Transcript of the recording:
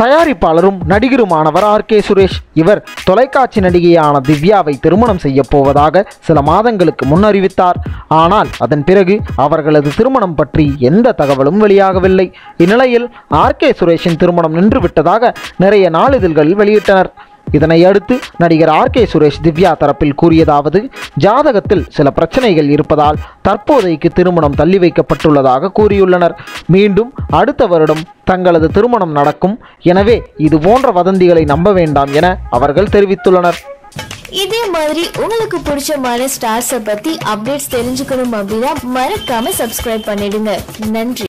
தயாரிப்பாளரும் நடிகருமானவர் R K Suresh. இவர் தொலைக்காட்சி நடிகையான திவ்யாவை திருமணம் செய்ய போவதாக சில மாதங்களுக்கு முன் அறிவித்தார். ஆனால் அதன் பிறகு அவர்களது திருமணம் பற்றி எந்த தகவலும் வெளியாகவில்லை. இந்நிலையில் ஆர் கே சுரேஷின் திருமணம் நின்றுவிட்டதாக நிறைய நாளிதழ்களில் வெளியிட்டனர். இதனை அடுத்து நடிகர் ஆர் கே சுரேஷ் திவ்யா தரப்பில் கூறியதாவது ஜாதகத்தில் சில பிரச்சனைகள் இருப்பதால் தற்போதைக்கு திருமணம் தள்ளி வைக்கப்பட்டுள்ளதாக கூறியுள்ளனர். மீண்டும் அடுத்த வருடம் தங்களது திருமணம் நடக்கும். எனவே இது போன்ற வதந்திகளை நம்ப வேண்டாம் என அவர்கள் தெரிவித்துள்ளனர். இதே மாதிரி உங்களுக்கு பிடிச்சமான ஸ்டார்ஸை பத்தி அப்டேட்ஸ் தெரிஞ்சுக்கணும் அப்படின்னா மறக்காம சப்ஸ்கிரைப் பண்ணிடுங்க. நன்றி.